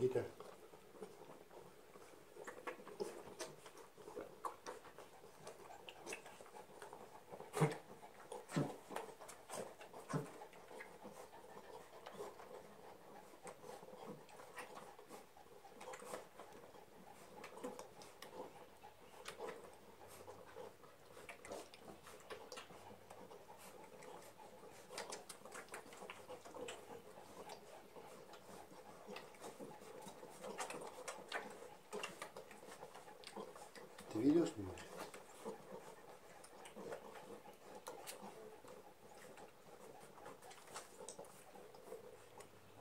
Gitter. Ты видео снимаешь?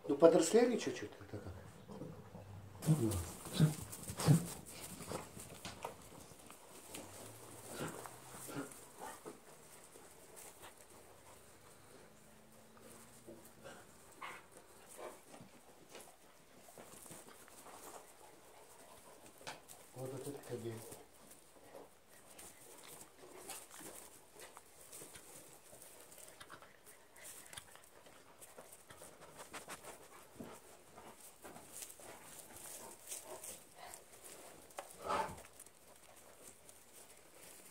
Ну, подросли чуть-чуть? это как? Вот этот кабель.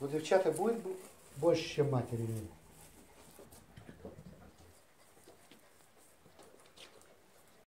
Ну, девчата будет бу- больше,